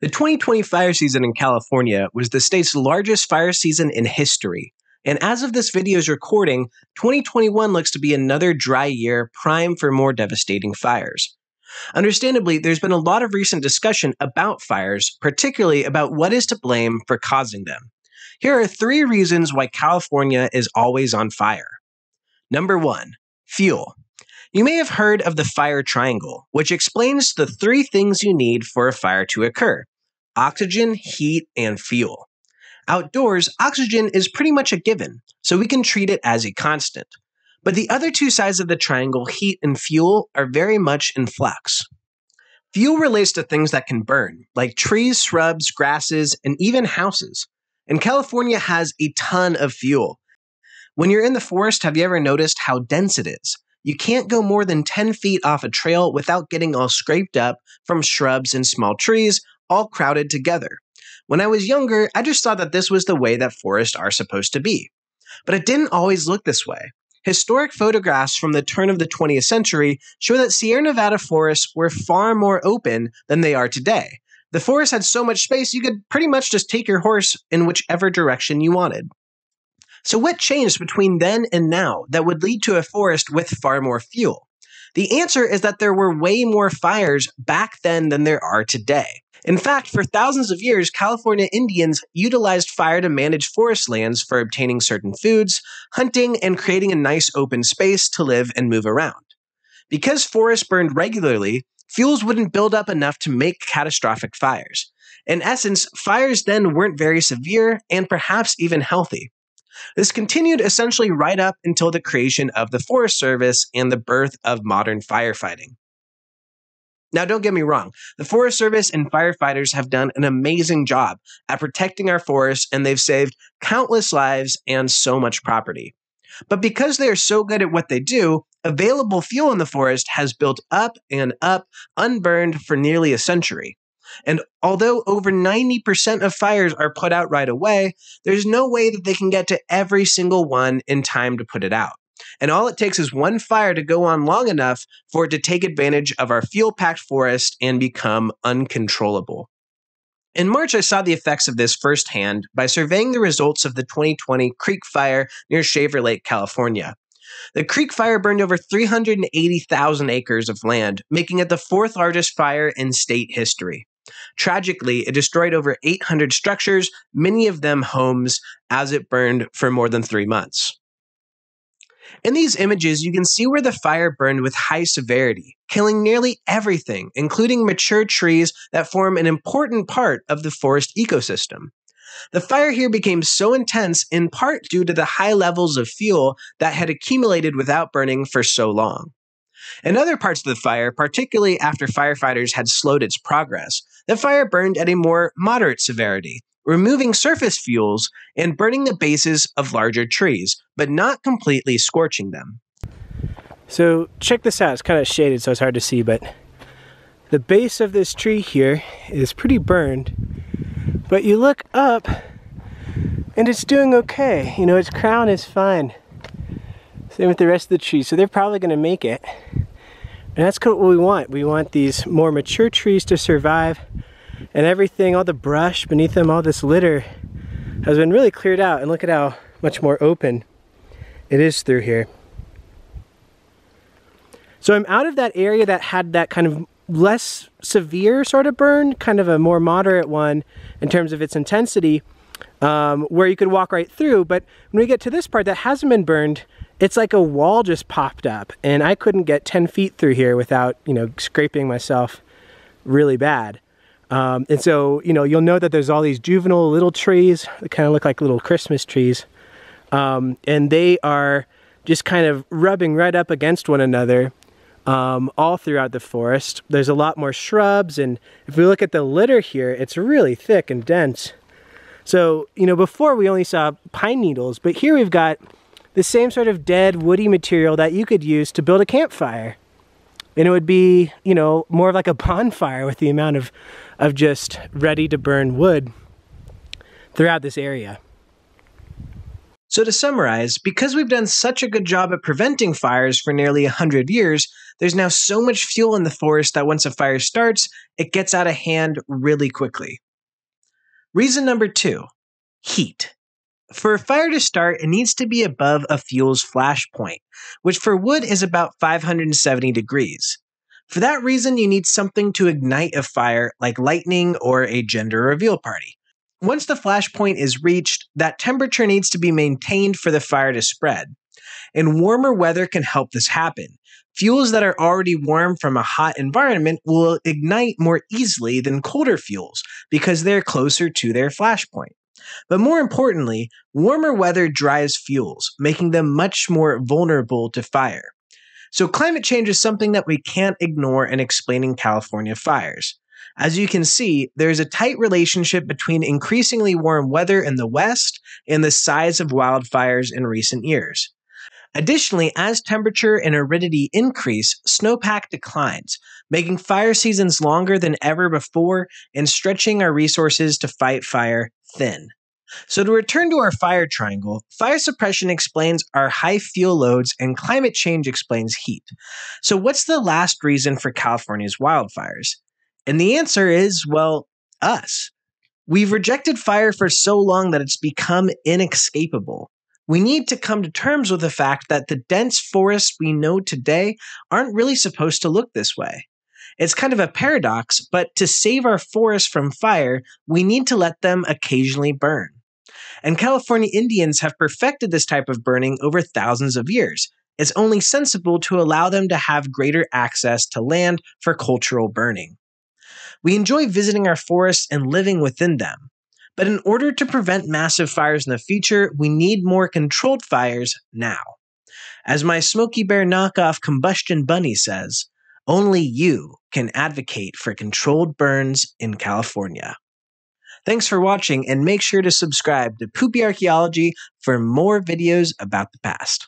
The 2020 fire season in California was the state's largest fire season in history. And as of this video's recording, 2021 looks to be another dry year prime for more devastating fires. Understandably, there's been a lot of recent discussion about fires, particularly about what is to blame for causing them. Here are three reasons why California is always on fire. Number one, fuel. You may have heard of the fire triangle, which explains the three things you need for a fire to occur oxygen, heat, and fuel. Outdoors, oxygen is pretty much a given, so we can treat it as a constant. But the other two sides of the triangle, heat and fuel, are very much in flux. Fuel relates to things that can burn, like trees, shrubs, grasses, and even houses. And California has a ton of fuel. When you're in the forest, have you ever noticed how dense it is? You can't go more than 10 feet off a trail without getting all scraped up from shrubs and small trees, all crowded together. When I was younger, I just thought that this was the way that forests are supposed to be. But it didn't always look this way. Historic photographs from the turn of the 20th century show that Sierra Nevada forests were far more open than they are today. The forest had so much space you could pretty much just take your horse in whichever direction you wanted. So, what changed between then and now that would lead to a forest with far more fuel? The answer is that there were way more fires back then than there are today. In fact, for thousands of years, California Indians utilized fire to manage forest lands for obtaining certain foods, hunting, and creating a nice open space to live and move around. Because forests burned regularly, fuels wouldn't build up enough to make catastrophic fires. In essence, fires then weren't very severe and perhaps even healthy. This continued essentially right up until the creation of the Forest Service and the birth of modern firefighting. Now, don't get me wrong, the Forest Service and firefighters have done an amazing job at protecting our forests, and they've saved countless lives and so much property. But because they are so good at what they do, available fuel in the forest has built up and up, unburned for nearly a century. And although over 90% of fires are put out right away, there's no way that they can get to every single one in time to put it out. And all it takes is one fire to go on long enough for it to take advantage of our fuel packed forest and become uncontrollable. In March, I saw the effects of this firsthand by surveying the results of the 2020 Creek Fire near Shaver Lake, California. The Creek Fire burned over 380,000 acres of land, making it the fourth largest fire in state history. Tragically, it destroyed over 800 structures, many of them homes, as it burned for more than three months. In these images, you can see where the fire burned with high severity, killing nearly everything, including mature trees that form an important part of the forest ecosystem. The fire here became so intense in part due to the high levels of fuel that had accumulated without burning for so long. In other parts of the fire, particularly after firefighters had slowed its progress, the fire burned at a more moderate severity, removing surface fuels and burning the bases of larger trees, but not completely scorching them. So check this out, it's kind of shaded so it's hard to see, but the base of this tree here is pretty burned, but you look up and it's doing okay. You know, its crown is fine. Same with the rest of the tree, so they're probably gonna make it. And that's what we want. We want these more mature trees to survive and everything, all the brush beneath them, all this litter has been really cleared out. And look at how much more open it is through here. So I'm out of that area that had that kind of less severe sort of burn, kind of a more moderate one in terms of its intensity, um, where you could walk right through. But when we get to this part that hasn't been burned, it's like a wall just popped up and I couldn't get 10 feet through here without, you know, scraping myself really bad. Um, and so, you know, you'll know that there's all these juvenile little trees that kind of look like little Christmas trees. Um, and they are just kind of rubbing right up against one another um, all throughout the forest. There's a lot more shrubs. And if we look at the litter here, it's really thick and dense. So, you know, before we only saw pine needles, but here we've got the same sort of dead woody material that you could use to build a campfire and it would be you know more of like a bonfire with the amount of of just ready to burn wood throughout this area So, to summarize, because we've done such a good job at preventing fires for nearly 100 years, there's now so much fuel in the forest that once a fire starts, it gets out of hand really quickly. Reason number two heat. For a fire to start, it needs to be above a fuel's flash point, which for wood is about 570 degrees. For that reason, you need something to ignite a fire like lightning or a gender reveal party. Once the flash point is reached, that temperature needs to be maintained for the fire to spread. And warmer weather can help this happen. Fuels that are already warm from a hot environment will ignite more easily than colder fuels because they're closer to their flash point. But more importantly, warmer weather dries fuels, making them much more vulnerable to fire. So, climate change is something that we can't ignore in explaining California fires. As you can see, there's a tight relationship between increasingly warm weather in the West and the size of wildfires in recent years. Additionally, as temperature and aridity increase, snowpack declines, making fire seasons longer than ever before and stretching our resources to fight fire thin. So, to return to our fire triangle, fire suppression explains our high fuel loads and climate change explains heat. So, what's the last reason for California's wildfires? And the answer is, well, us. We've rejected fire for so long that it's become inescapable. We need to come to terms with the fact that the dense forests we know today aren't really supposed to look this way. It's kind of a paradox, but to save our forests from fire, we need to let them occasionally burn. And California Indians have perfected this type of burning over thousands of years. It's only sensible to allow them to have greater access to land for cultural burning. We enjoy visiting our forests and living within them. But in order to prevent massive fires in the future, we need more controlled fires now. As my Smokey Bear knockoff Combustion Bunny says, only you can advocate for controlled burns in California. Thanks for watching and make sure to subscribe to Poopy Archaeology for more videos about the past.